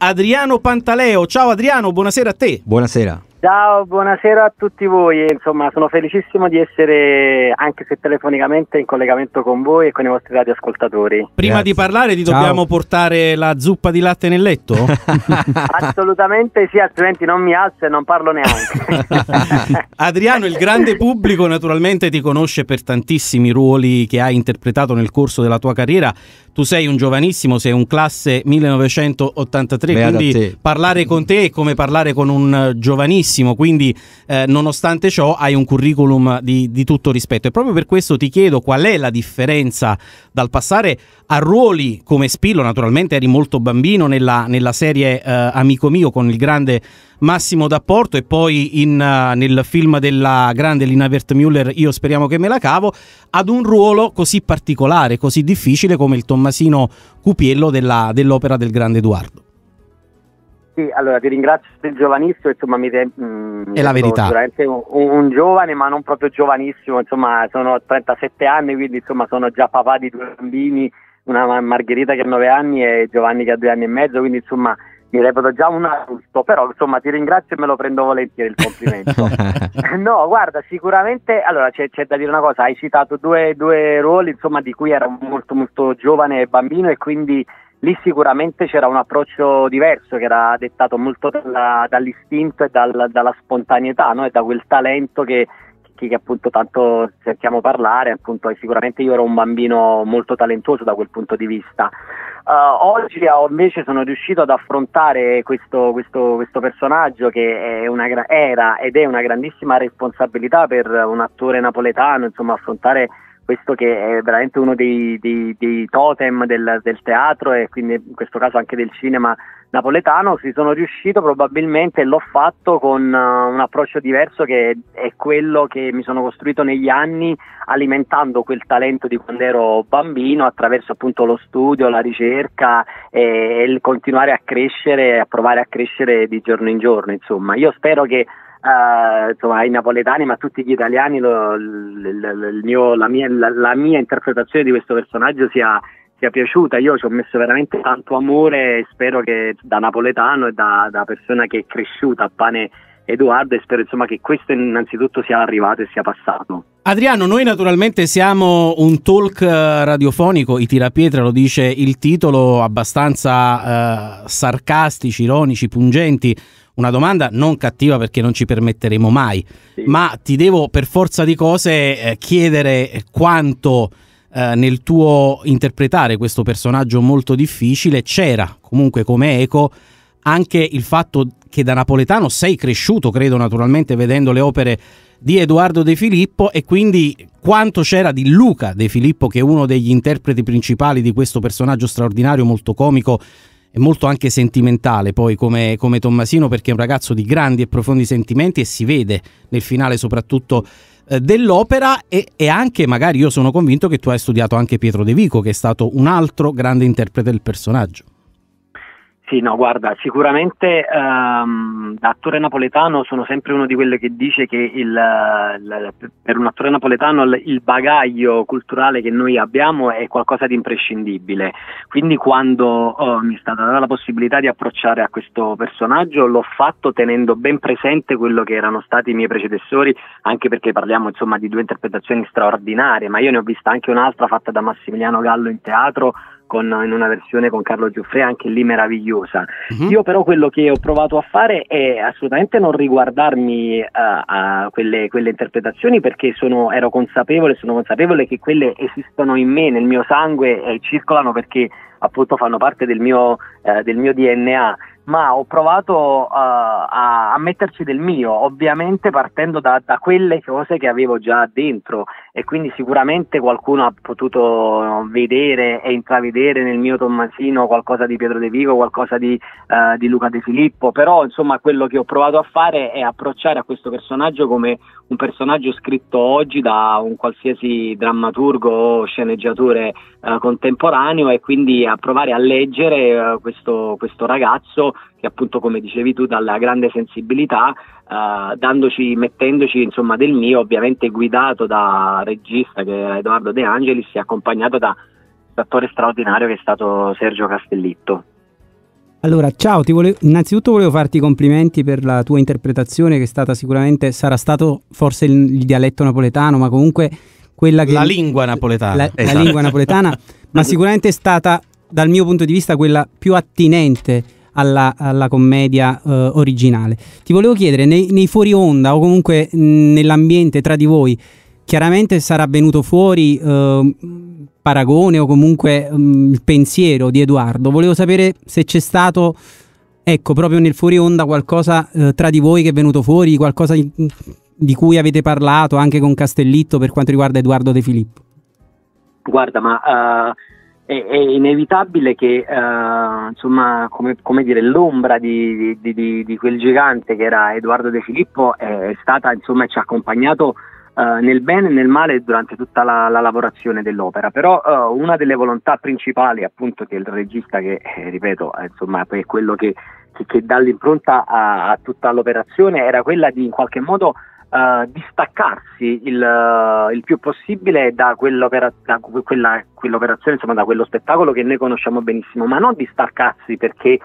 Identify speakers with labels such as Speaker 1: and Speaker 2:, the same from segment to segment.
Speaker 1: Adriano Pantaleo. Ciao Adriano, buonasera a te.
Speaker 2: Buonasera.
Speaker 3: Ciao, buonasera a tutti voi. Insomma, sono felicissimo di essere, anche se telefonicamente, in collegamento con voi e con i vostri radioascoltatori.
Speaker 1: Prima
Speaker 2: Grazie.
Speaker 1: di parlare ti
Speaker 2: Ciao.
Speaker 1: dobbiamo portare la zuppa di latte nel letto?
Speaker 3: Assolutamente sì, altrimenti non mi alzo e non parlo neanche.
Speaker 1: Adriano, il grande pubblico naturalmente ti conosce per tantissimi ruoli che hai interpretato nel corso della tua carriera. Tu sei un giovanissimo, sei un classe 1983,
Speaker 2: Beata
Speaker 1: quindi parlare con te è come parlare con un eh, giovanissimo, quindi eh, nonostante ciò hai un curriculum di, di tutto rispetto. E proprio per questo ti chiedo qual è la differenza dal passare a ruoli come Spillo, naturalmente eri molto bambino nella, nella serie eh, Amico mio con il grande Massimo D'Apporto e poi in, eh, nel film della grande Lina Wertmüller Io speriamo che me la cavo, ad un ruolo così particolare, così difficile come il Tommasino Cupiello della- dell'opera del grande Edoardo.
Speaker 3: Sì, allora ti ringrazio del giovanissimo, insomma mi, re- mm, mi
Speaker 1: È la verità.
Speaker 3: Un, un giovane ma non proprio giovanissimo, insomma sono 37 anni, quindi insomma sono già papà di due bambini, una Mar- Margherita che ha 9 anni e Giovanni che ha 2 anni e mezzo, quindi insomma mi reputo già un adulto, però insomma ti ringrazio e me lo prendo volentieri il complimento. No, guarda, sicuramente, allora c'è, c'è da dire una cosa, hai citato due, due ruoli insomma di cui ero molto molto giovane e bambino e quindi lì sicuramente c'era un approccio diverso che era dettato molto dalla- dall'istinto e dal- dalla spontaneità no? e da quel talento che, che- che appunto tanto sentiamo parlare, appunto, sicuramente io ero un bambino molto talentuoso da quel punto di vista. Uh, oggi uh, invece sono riuscito ad affrontare questo, questo- questo personaggio che una era ed è una grandissima responsabilità per un attore napoletano, insomma affrontare questo che è veramente uno dei, dei- dei totem del, del teatro e quindi in questo caso anche del cinema napoletano, ci sono riuscito probabilmente l'ho fatto con uh, un approccio diverso che è quello che mi sono costruito negli anni alimentando quel talento di quando ero bambino attraverso appunto lo studio, la ricerca e, e il continuare a crescere, a provare a crescere di giorno in giorno, insomma. Io spero che eh, insomma, ai napoletani, ma a tutti gli italiani, lo- il- il- mio- la, mia, la- la mia interpretazione di questo personaggio sia, sia piaciuta. Io ci ho messo veramente tanto amore e spero che da napoletano e da, da persona che è cresciuta a pane Edoardo e spero insomma che questo innanzitutto sia arrivato e sia passato.
Speaker 1: Adriano, noi naturalmente siamo un talk eh, radiofonico, i tirapietra lo dice il titolo, abbastanza eh, sarcastici, ironici, pungenti. Una domanda non cattiva perché non ci permetteremo mai,
Speaker 3: Sì.
Speaker 1: ma ti devo per forza di cose eh, chiedere quanto eh, nel tuo interpretare questo personaggio molto difficile c'era comunque come eco anche il fatto che da napoletano sei cresciuto, credo naturalmente vedendo le opere di Edoardo De Filippo e quindi quanto c'era di Luca De Filippo che è uno degli interpreti principali di questo personaggio straordinario, molto comico e molto anche sentimentale poi come, come Tommasino perché è un ragazzo di grandi e profondi sentimenti e si vede nel finale soprattutto eh, dell'opera e, e anche magari io sono convinto che tu hai studiato anche Pietro De Vico che è stato un altro grande interprete del personaggio.
Speaker 3: Sì, no, guarda, sicuramente ehm, da attore napoletano sono sempre uno di quelli che dice che il, il- per un attore napoletano il, il bagaglio culturale che noi abbiamo è qualcosa di imprescindibile. Quindi quando oh, mi è stata data la possibilità di approcciare a questo personaggio l'ho fatto tenendo ben presente quello che erano stati i miei predecessori, anche perché parliamo insomma di due interpretazioni straordinarie, ma io ne ho vista anche un'altra fatta da Massimiliano Gallo in teatro con, in una versione con Carlo Giuffre, anche lì meravigliosa.
Speaker 1: Mhm.
Speaker 3: Io però quello che ho provato a fare è assolutamente non riguardarmi eh, a quelle, quelle interpretazioni perché sono, ero consapevole, sono consapevole che quelle esistono in me, nel mio sangue e circolano perché appunto fanno parte del mio, eh, del mio DNA. Ma ho provato eh, a, a metterci del mio, ovviamente partendo da, da quelle cose che avevo già dentro e quindi sicuramente qualcuno ha potuto vedere e intravedere nel mio Tommasino qualcosa di Pietro De Vigo, qualcosa di, eh, di Luca De Filippo, però insomma quello che ho provato a fare è approcciare a questo personaggio come un personaggio scritto oggi da un qualsiasi drammaturgo o sceneggiatore eh, contemporaneo e quindi a provare a leggere eh, questo, questo ragazzo che appunto come dicevi tu dalla grande sensibilità eh, dandoci, mettendoci insomma del mio, ovviamente guidato da regista che era Edoardo De Angelis e accompagnato da attore straordinario che è stato Sergio Castellitto.
Speaker 2: Allora, ciao, volevo, innanzitutto volevo farti i complimenti per la tua interpretazione che è stata sicuramente, sarà stato forse il, il dialetto napoletano, ma comunque quella che...
Speaker 1: La lingua napoletana.
Speaker 2: La, esatto. la lingua napoletana, ma sicuramente è stata, dal mio punto di vista, quella più attinente alla, alla commedia uh, originale. Ti volevo chiedere, nei, nei fuori onda o comunque mh, nell'ambiente tra di voi, chiaramente sarà venuto fuori uh, paragone o comunque um, il pensiero di Edoardo. Volevo sapere se c'è stato, ecco, proprio nel fuori onda qualcosa uh, tra di voi che è venuto fuori, qualcosa di, di, cui avete parlato anche con Castellitto per quanto riguarda Edoardo De Filippo.
Speaker 3: Guarda, ma uh, è, è, inevitabile che, insomma, come, come, dire, l'ombra di, di, di, di, quel gigante che era Edoardo De Filippo è stata, insomma, ci ha accompagnato Uh, nel bene e nel male durante tutta la, la lavorazione dell'opera, però uh, una delle volontà principali appunto del regista che, eh, ripeto, insomma è quello che, che, che dà l'impronta a, a, tutta l'operazione era quella di in qualche modo uh, distaccarsi il, il, più possibile da, da quella, quell'operazione, insomma da quello spettacolo che noi conosciamo benissimo, ma non distaccarsi perché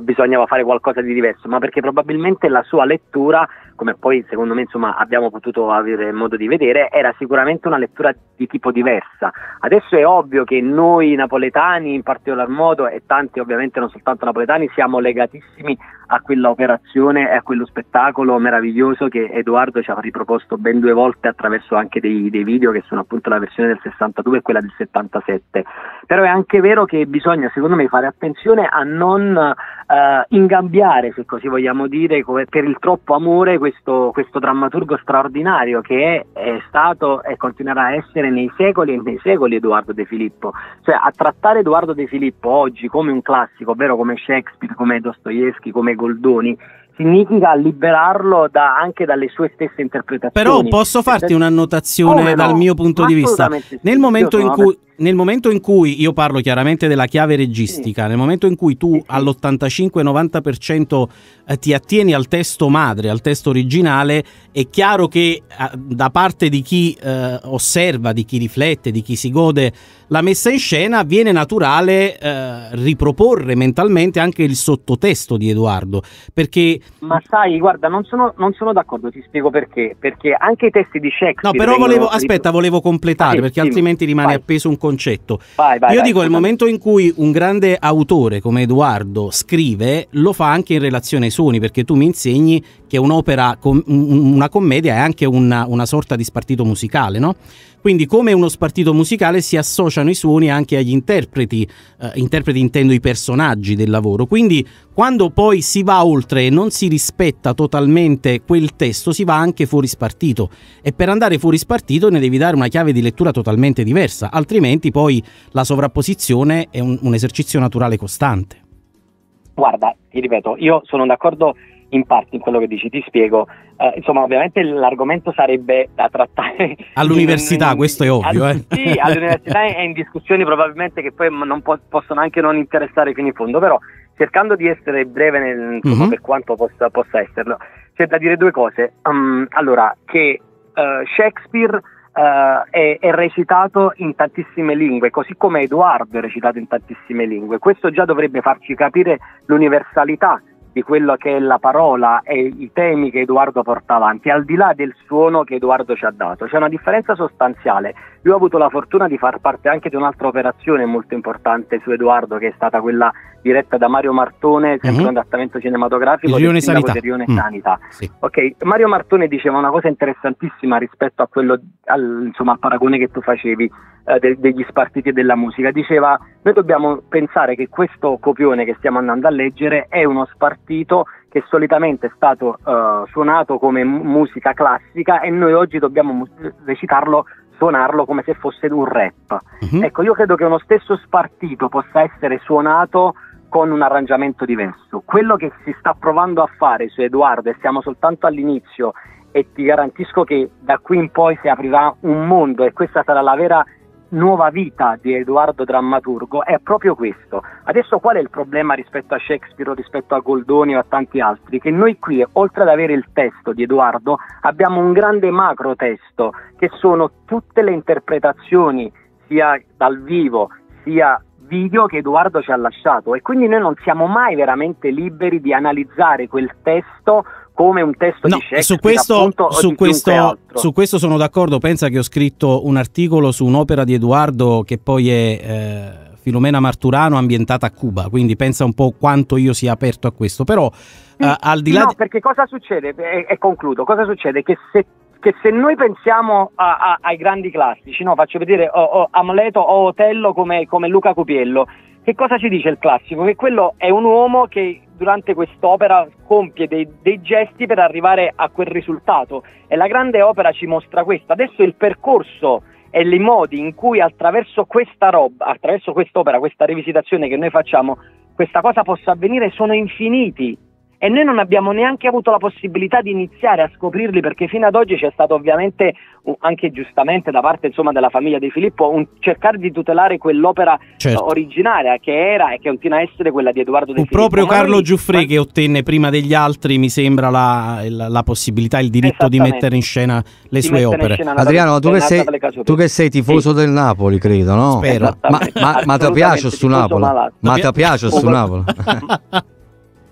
Speaker 3: bisognava fare qualcosa di diverso, ma perché probabilmente la sua lettura come poi secondo me insomma, abbiamo potuto avere modo di vedere, era sicuramente una lettura di tipo diversa. Adesso è ovvio che noi napoletani in particolar modo e tanti ovviamente non soltanto napoletani siamo legatissimi a quella operazione e a quello spettacolo meraviglioso che Edoardo ci ha riproposto ben due volte attraverso anche dei, dei video che sono appunto la versione del 62 e quella del 77. Però è anche vero che bisogna secondo me fare attenzione a non uh, ingabbiare, se così vogliamo dire, per il troppo amore questo, questo drammaturgo straordinario che è, è, stato e continuerà a essere nei secoli e nei secoli Edoardo De Filippo. Cioè a trattare Edoardo De Filippo oggi come un classico, ovvero come Shakespeare, come Dostoevsky, come Goldoni, significa liberarlo da, anche dalle sue stesse interpretazioni.
Speaker 1: Però posso farti un'annotazione dal mio punto di vista. Sì. Nel momento in cui nel momento in cui io parlo chiaramente della chiave registica, sì. nel momento in cui tu all'85-90% eh, ti attieni al testo madre, al testo originale, è chiaro che eh, da parte di chi eh, osserva, di chi riflette, di chi si gode la messa in scena, viene naturale eh, riproporre mentalmente anche il sottotesto di Edoardo. Perché...
Speaker 3: Ma sai, guarda, non sono, non sono d'accordo, ti spiego perché. Perché anche i testi di Shakespeare...
Speaker 1: No, però volevo, aspetta, volevo completare, ah, perché sì, altrimenti rimane vai. appeso un concetto.
Speaker 3: Vai, vai,
Speaker 1: Io vai, dico, nel momento in cui un grande autore come Edoardo scrive, lo fa anche in relazione ai suoni, perché tu mi insegni che un'opera, una commedia è anche una, una sorta di spartito musicale, no? Quindi come uno spartito musicale si associano i suoni anche agli interpreti, eh, interpreti intendo i personaggi del lavoro. Quindi quando poi si va oltre e non si rispetta totalmente quel testo, si va anche fuori spartito. E per andare fuori spartito ne devi dare una chiave di lettura totalmente diversa, altrimenti poi la sovrapposizione è un, un esercizio naturale costante.
Speaker 3: Guarda, ti ripeto, io sono d'accordo in parte in quello che dici, ti spiego. Uh, insomma, ovviamente l'argomento sarebbe da trattare
Speaker 1: all'università, in, in, questo è ovvio.
Speaker 3: All,
Speaker 1: eh.
Speaker 3: Sì, all'università e in discussioni probabilmente che poi po- possono anche non interessare fino in fondo, però cercando di essere breve nel, insomma, uh-huh. per quanto possa, possa, esserlo, c'è da dire due cose. Um, allora, che uh, Shakespeare uh, è, è, recitato in tantissime lingue, così come Edoardo è recitato in tantissime lingue. Questo già dovrebbe farci capire l'universalità di quello che è la parola e i temi che Edoardo porta avanti, al di là del suono che Edoardo ci ha dato. C'è una differenza sostanziale. Io ho avuto la fortuna di far parte anche di un'altra operazione molto importante su Edoardo, che è stata quella diretta da Mario Martone, sempre uh-huh. un adattamento cinematografico
Speaker 1: di Rione Sanità.
Speaker 3: Rione mm. Sanità. Sì. Okay. Mario Martone diceva una cosa interessantissima rispetto a quello, al, insomma, al paragone che tu facevi eh, de- degli spartiti della musica. Diceva, noi dobbiamo pensare che questo copione che stiamo andando a leggere è uno spartito che solitamente è stato uh, suonato come m- musica classica e noi oggi dobbiamo mu- recitarlo suonarlo come se fosse un rap. Uh-huh. Ecco, io credo che uno stesso spartito possa essere suonato con un arrangiamento diverso. Quello che si sta provando a fare su Edoardo, e siamo soltanto all'inizio, e ti garantisco che da qui in poi si aprirà un mondo e questa sarà la vera nuova vita di Edoardo Drammaturgo è proprio questo. Adesso qual è il problema rispetto a Shakespeare rispetto a Goldoni o a tanti altri? Che noi qui, oltre ad avere il testo di Edoardo, abbiamo un grande macro testo che sono tutte le interpretazioni sia dal vivo sia video che Edoardo ci ha lasciato. E quindi noi non siamo mai veramente liberi di analizzare quel testo come un testo
Speaker 1: no,
Speaker 3: di Shakespeare
Speaker 1: su questo,
Speaker 3: appunto,
Speaker 1: su, questo, su questo, sono d'accordo. Pensa che ho scritto un articolo su un'opera di Edoardo che poi è eh, Filomena Marturano ambientata a Cuba quindi pensa un po' quanto io sia aperto a questo. Però
Speaker 3: sì,
Speaker 1: eh, al di là
Speaker 3: no
Speaker 1: di...
Speaker 3: perché cosa succede? E, e concludo. Cosa succede? Che se che se noi pensiamo a, a, ai grandi classici, no? faccio vedere o, o Amleto o Otello come, come, Luca Cupiello, che cosa ci dice il classico? Che quello è un uomo che durante quest'opera compie dei, dei gesti per arrivare a quel risultato e la grande opera ci mostra questo. Adesso il percorso e i modi in cui attraverso questa roba, attraverso quest'opera, questa rivisitazione che noi facciamo, questa cosa possa avvenire sono infiniti e noi non abbiamo neanche avuto la possibilità di iniziare a scoprirli perché fino ad oggi c'è stato ovviamente anche giustamente da parte insomma, della famiglia di Filippo un cercare di tutelare quell'opera certo. originaria che era e che continua a essere quella di Edoardo De Filippo.
Speaker 1: Proprio Carlo noi... Giuffre che ottenne prima degli altri mi sembra la, la, la possibilità, il diritto di mettere in scena le di sue opere.
Speaker 4: Adriano, tu che, sei, tu che, sei, tifoso sì. del Napoli, credo, no?
Speaker 1: Spero.
Speaker 4: Ma, ma, ma ti piace su Napoli? Ma ti piace su Napoli?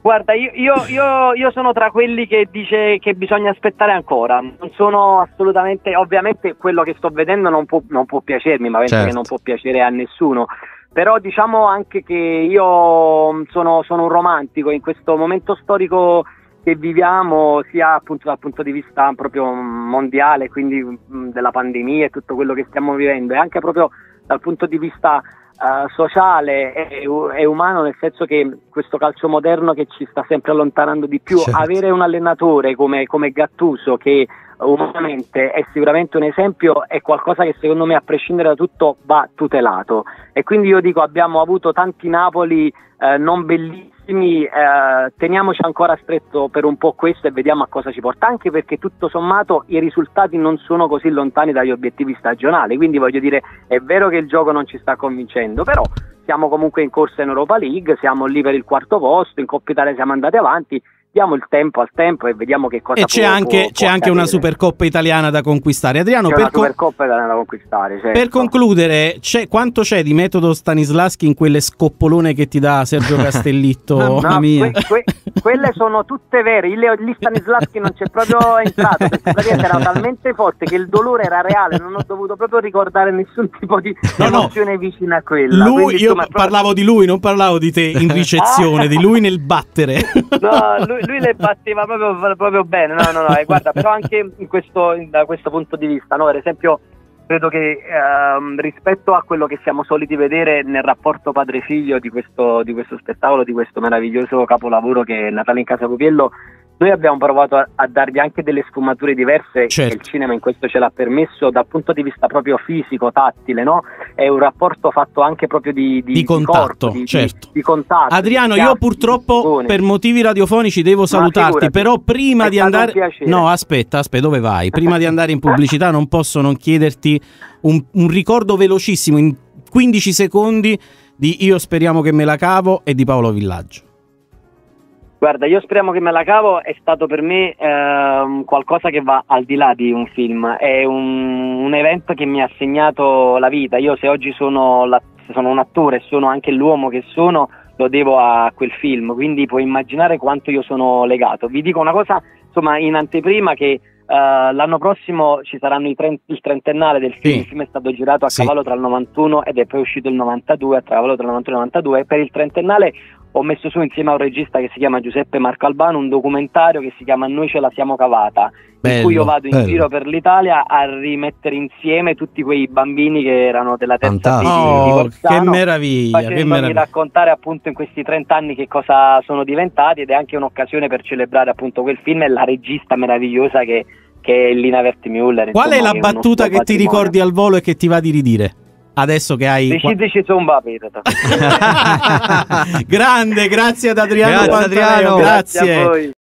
Speaker 3: Guarda, io, io, io, io, sono tra quelli che dice che bisogna aspettare ancora. Non sono assolutamente, ovviamente quello che sto vedendo non può, non può piacermi, ma penso certo. che non può piacere a nessuno. Però diciamo anche che io sono, sono un romantico in questo momento storico che viviamo, sia appunto dal punto di vista proprio mondiale, quindi della pandemia e tutto quello che stiamo vivendo, e anche proprio dal punto di vista uh, sociale e, e, umano, nel senso che questo calcio moderno che ci sta sempre allontanando di più, certo. avere un allenatore come, come Gattuso che umanamente è sicuramente un esempio, è qualcosa che secondo me a prescindere da tutto va tutelato. E quindi io dico abbiamo avuto tanti Napoli eh, non bellissimi, eh, teniamoci ancora stretto per un po' questo e vediamo a cosa ci porta, anche perché tutto sommato i risultati non sono così lontani dagli obiettivi stagionali, quindi voglio dire è vero che il gioco non ci sta convincendo, però siamo comunque in corsa in Europa League, siamo lì per il quarto posto, in Coppa Italia siamo andati avanti, diamo il tempo al tempo e vediamo che cosa
Speaker 1: e c'è
Speaker 3: può,
Speaker 1: anche,
Speaker 3: può,
Speaker 1: c'è anche una Supercoppa italiana da conquistare. Adriano
Speaker 3: c'è
Speaker 1: per,
Speaker 3: italiana da conquistare certo.
Speaker 1: per concludere c'è, quanto c'è di metodo Stanislaschi in quelle scoppolone che ti dà Sergio Castellitto
Speaker 3: mamma no, mia? que, que, quelle sono tutte vere. Lì Stanislaschi non c'è proprio entrato perché era talmente forte che il dolore era reale. Non ho dovuto proprio ricordare nessun tipo di no, emozione no. vicina a quella.
Speaker 1: Lui, Quindi, io insomma, parlavo di lui non parlavo di te in ricezione di lui nel battere.
Speaker 3: No lui lui, le batteva proprio, proprio bene, no, no, no, e guarda, però anche questo, da questo punto di vista, no, per esempio, credo che ehm, rispetto a quello che siamo soliti vedere nel rapporto padre-figlio di questo, di questo spettacolo, di questo meraviglioso capolavoro che è Natale in Casa Copiello, noi abbiamo provato a, a, dargli anche delle sfumature diverse certo. e il cinema in questo ce l'ha permesso dal punto di vista proprio fisico, tattile, no? È un rapporto fatto anche proprio di,
Speaker 1: di, di contatto, corpo, di,
Speaker 3: certo. di, contatto.
Speaker 1: Adriano, io purtroppo per motivi radiofonici devo salutarti, però prima di andare No, aspetta, aspetta, dove vai? Prima di andare in pubblicità non posso non chiederti un, un ricordo velocissimo in 15 secondi di Io speriamo che me la cavo e di Paolo Villaggio.
Speaker 3: Guarda, io speriamo che me la cavo è stato per me eh, qualcosa che va al di là di un film, è un, un, evento che mi ha segnato la vita. Io se oggi sono, la, sono un attore e sono anche l'uomo che sono, lo devo a quel film, quindi puoi immaginare quanto io sono legato. Vi dico una cosa, insomma, in anteprima che Uh, l'anno prossimo ci saranno trent- il trentennale del film, sì. il film è stato girato a sì. cavallo tra il 91 ed è poi uscito il 92, a cavallo tra il 91 e il 92 e per il trentennale ho messo su insieme a un regista che si chiama Giuseppe Marco Albano un documentario che si chiama Noi ce la siamo cavata, bello, in cui io vado in bello. giro per l'Italia a rimettere insieme tutti quei bambini che erano della terza fila
Speaker 1: oh, di Corsano, che meraviglia, che meraviglia.
Speaker 3: raccontare appunto in questi 30 anni che cosa sono diventati ed è anche un'occasione per celebrare appunto quel film e la regista meravigliosa che, che è Lina Vertimüller.
Speaker 1: Qual è la battuta che ti ricordi al volo e che ti va di ridire? Adesso che hai
Speaker 3: Decideci zomba
Speaker 1: grande grazie ad Adriano
Speaker 4: grazie, Adriano.
Speaker 1: grazie. grazie